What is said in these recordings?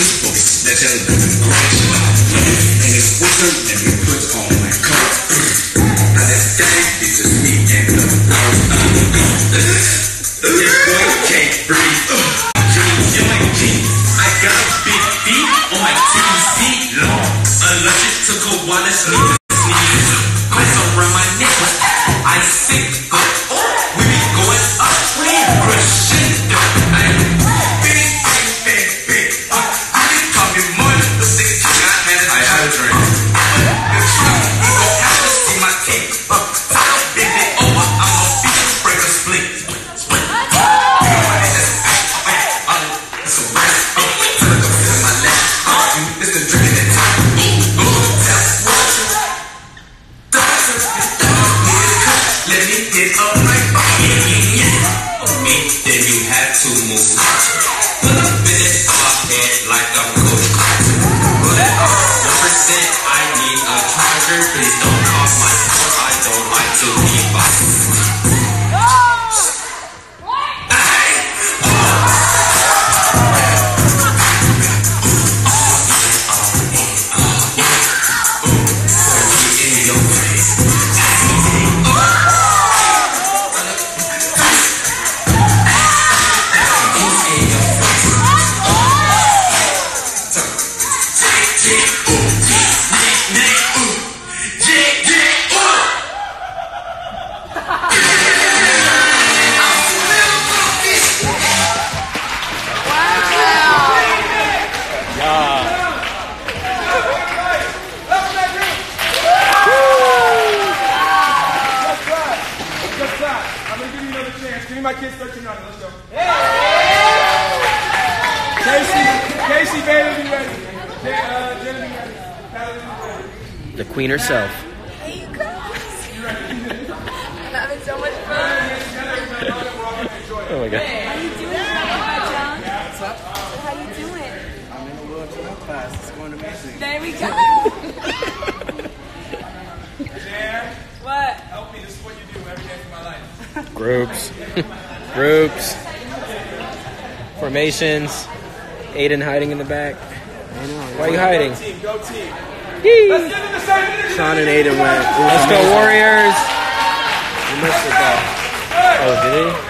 discos that has and is and The queen herself. Hey, girls. I'm having so much fun. oh my god. How you doing, What's up? How you doing? I'm in the World Gym class. It's going amazing. There we go. Share. what? Help me. This is what you do every day of my life. Groups. Groups. Formations. Aiden hiding in the back. Why are you hiding? Go team, go team. Sean and Aiden went. Let's go, Warriors. You missed it, though. Oh, did he?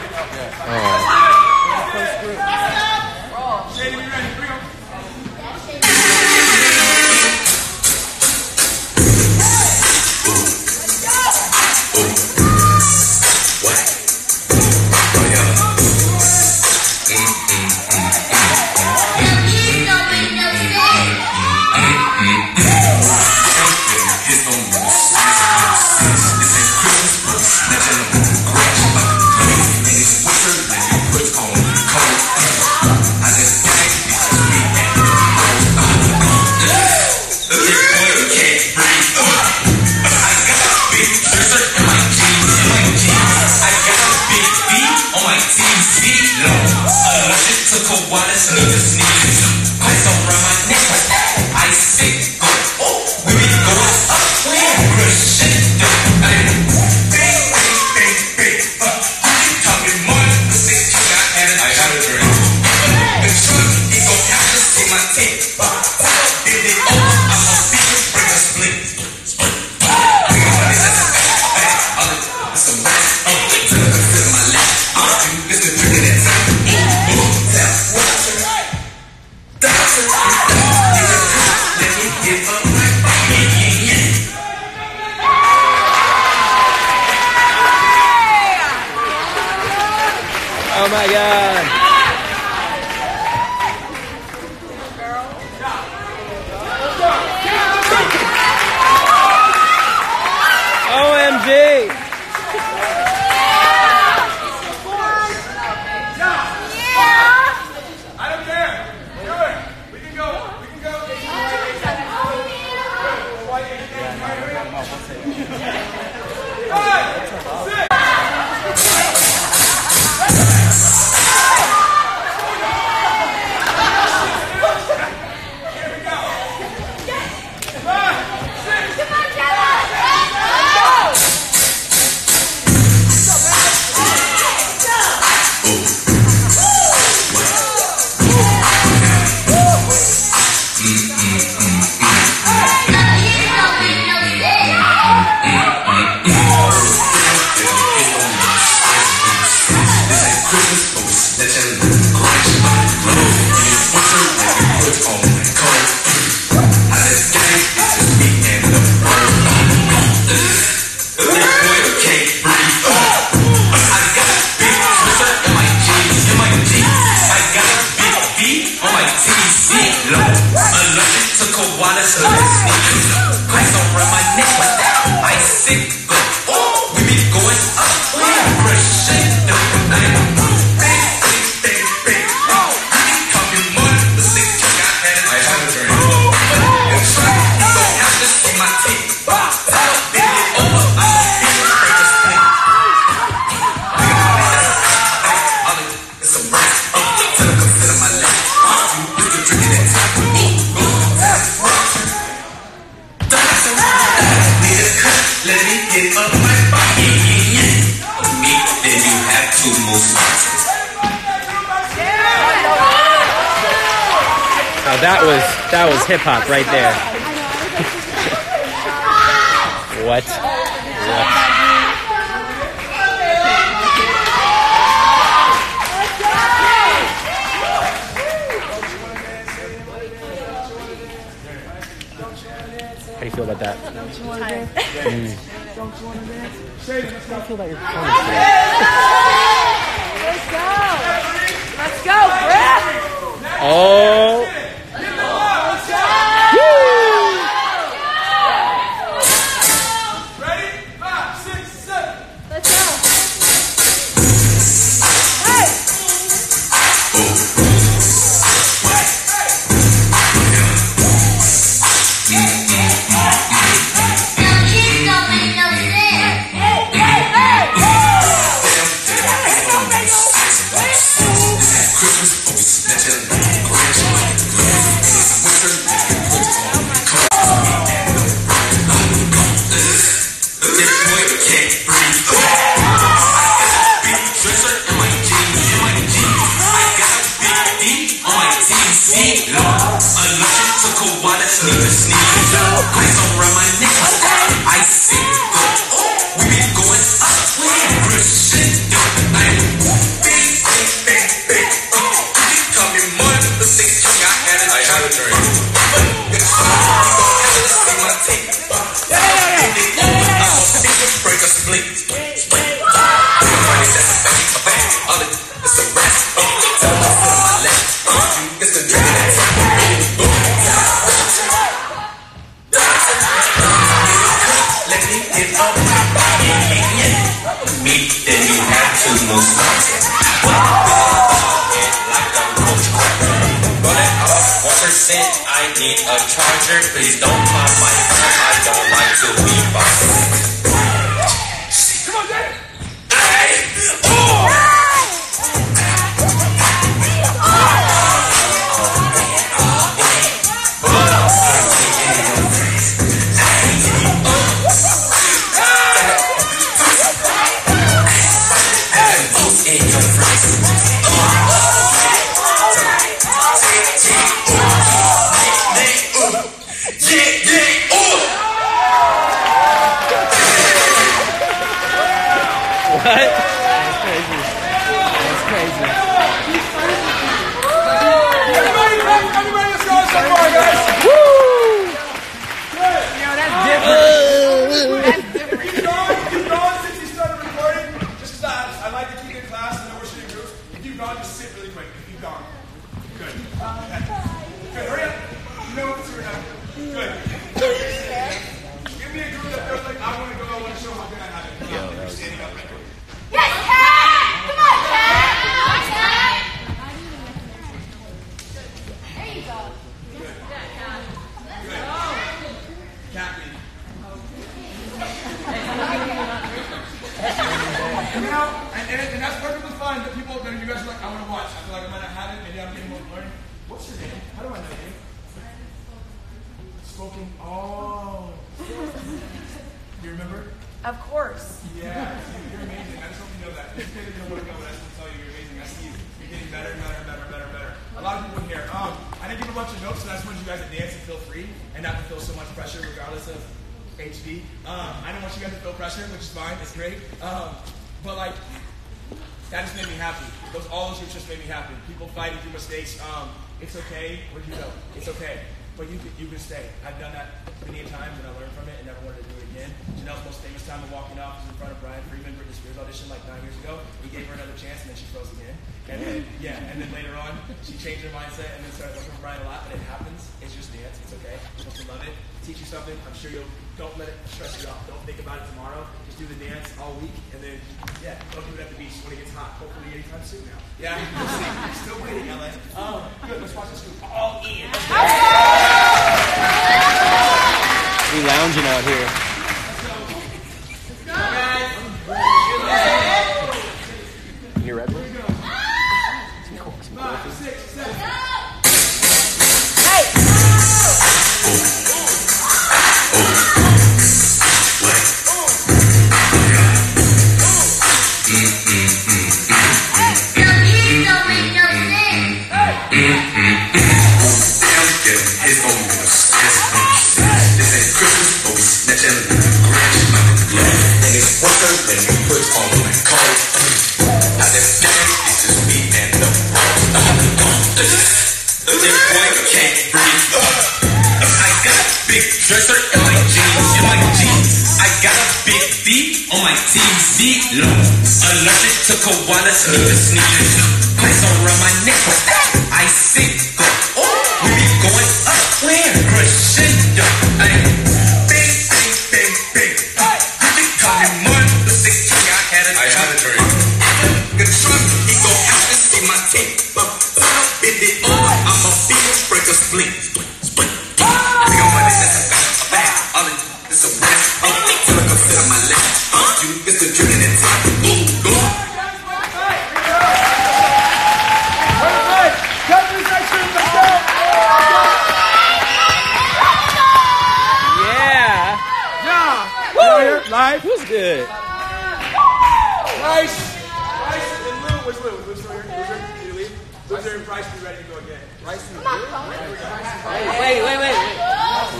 was that was hip hop right there. what? what? How do you feel about that? Mm. How do you feel about your performance? Let's go! Let's go, Brett! Oh. please don't. pressure regardless of HD. Um, I don't want you guys to feel pressure, which is fine. It's great. Um, but like, that just made me happy. Those all those groups just made me happy. People fighting through mistakes. Um, it's okay. Where'd you go? It's okay. But you can, you can stay. I've done that many a times, and I learned from it, and never wanted to do it again. Janelle's most famous time of walking off was in front of Brian Friedman, Britney Spears audition like nine years ago. We gave her another chance, and then she froze again. And then yeah, and then later on, she changed her mindset and then started working for Brian a lot. But it happens. It's just dance. It's okay. You're to love it. Something. I'm sure you'll, don't let it stress you out. Don't think about it tomorrow. Just do the dance all week and then, yeah, don't do it at the beach when it gets hot. Hopefully anytime soon now. Yeah, we'll see. You're still waiting, LA. Oh, good. Let's watch this group all in. We lounging out here. Need to sneeze. Ice around my neck,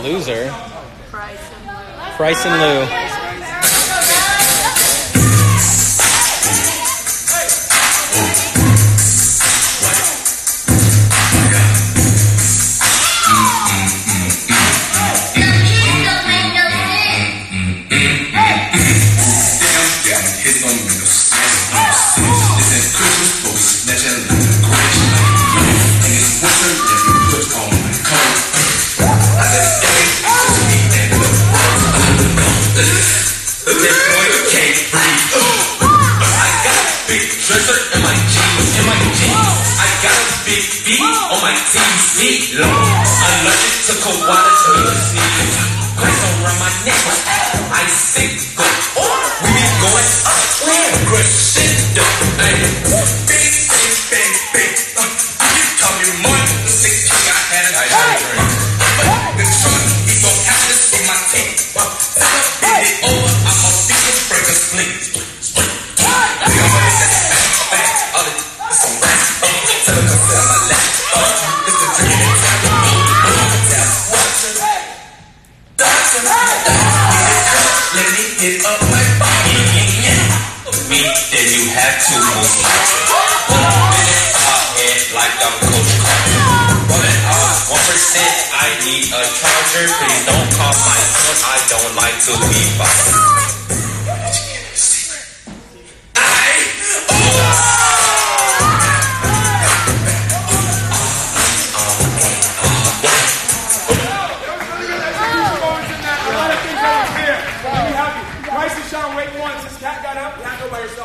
Loser. Price and Lou. My jeans. I got a big V on my TZ low. Allergic to to sneeze. Ice around my neck, hit up my body. Me, then you have to move my Minute hot head like I'm Coach Carter. One and one percent. I need a charger. Please don't call my phone. I don't like to be bothered.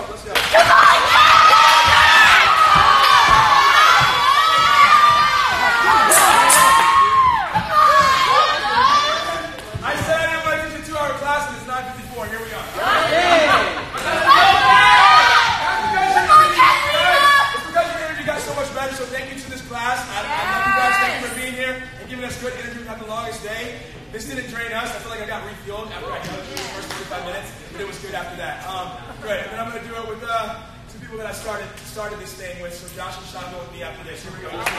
Have to go by yourself. Let's go. I said I didn't want to teach a two-hour class, and it's 9:54. Here we are. It's because your energy got so much better. So thank you to this class. I, I love you guys. Thank you for being here and giving us good energy. We've had the longest day. This didn't drain us. I feel like I got refueled after I got through the first 45 minutes, but it was good after that. Um, great. And then I'm going to do it with uh, some people that I started started this thing with. So Josh and Sean go with me after this. Here we go.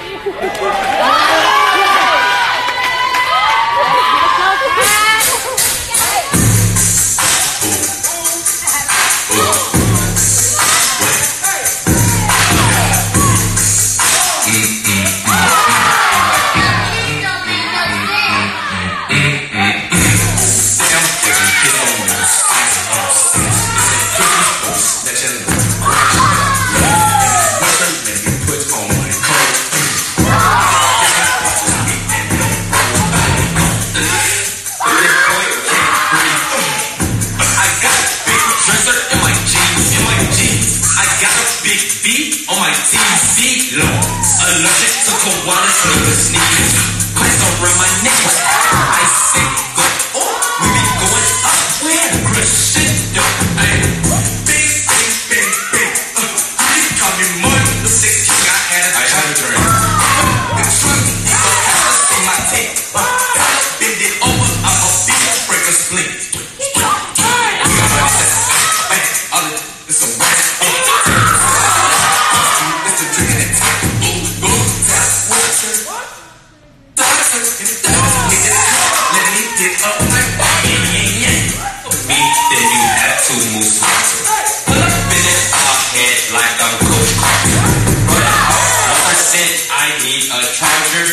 A charger.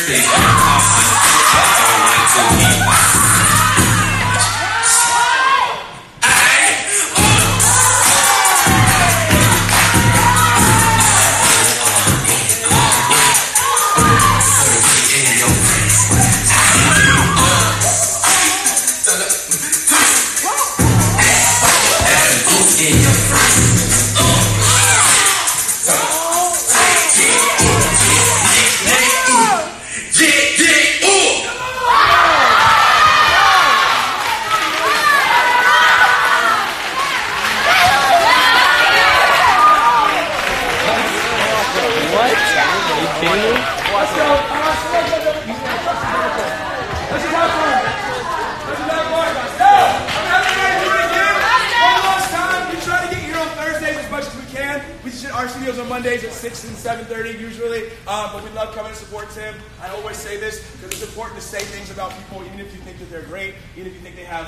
Please Mondays at 6 and 7.30 usually. Um, but we love coming to support Tim. I always say this because it's important to say things about people even if you think that they're great, even if you think they have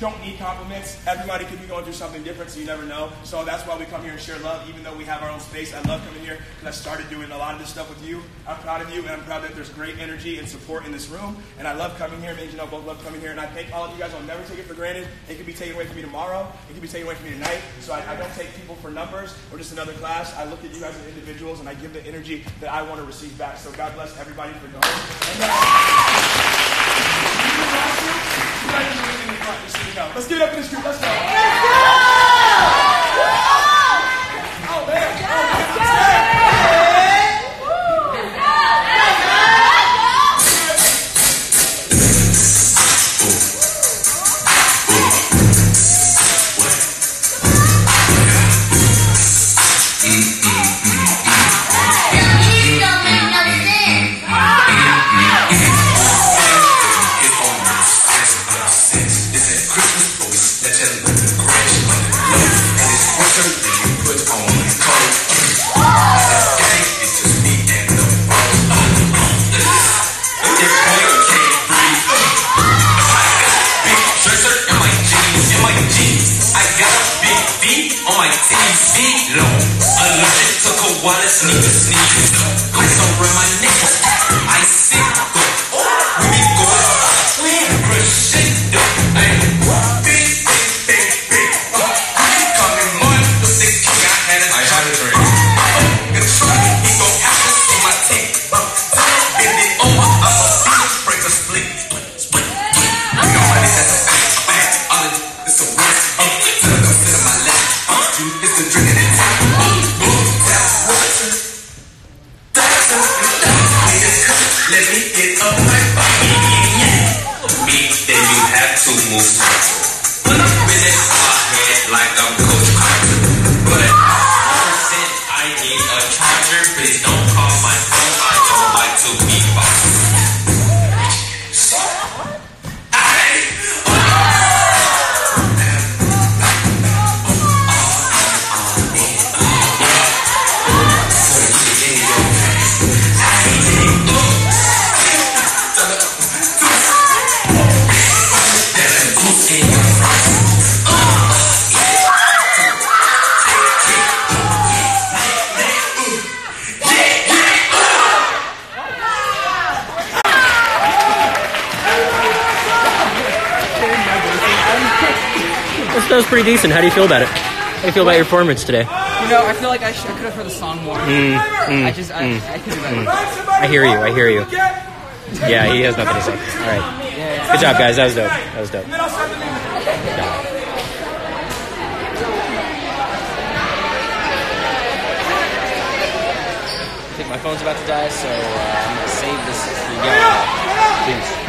don't need compliments. Everybody could be going through something different, so you never know. So that's why we come here and share love, even though we have our own space. I love coming here because I started doing a lot of this stuff with you. I'm proud of you, and I'm proud that there's great energy and support in this room. And I love coming here. Me and Janelle both love coming here. And I thank all of you guys. I'll never take it for granted. It can be taken away from me tomorrow. It can be taken away from me tonight. So I, I don't take people for numbers or just another class. I look at you guys as individuals, and I give the energy that I want to receive back. So God bless everybody for going. And, uh, Let's give it up pretty decent. How do you feel about it? How do you feel about your performance today? You know, I feel like I, should, I could have heard the song more. Mm, I just, I, mm, I could do mm. better. I hear you. I hear you. Yeah, he has nothing to say. All right. Good job, guys. That was dope. That was dope. And I'll start the music. I think my phone's about to die, so uh, I'm gonna save this. You got, peace.